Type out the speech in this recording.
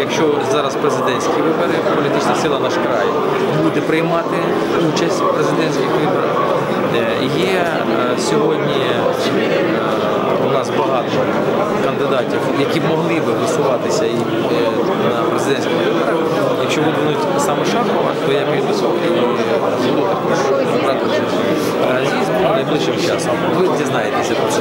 якщо зараз президентські вибори, політична сила наш край буде приймати участь в президентських виборах. Е, є е, сьогодні е, у нас багато кандидатів, які могли би висуватися і на президентських виборах. Якщо виберуть саме Шахова, то я піду і буду також брати участь. Буде найближчим часом. Ви дізнаєтеся про це.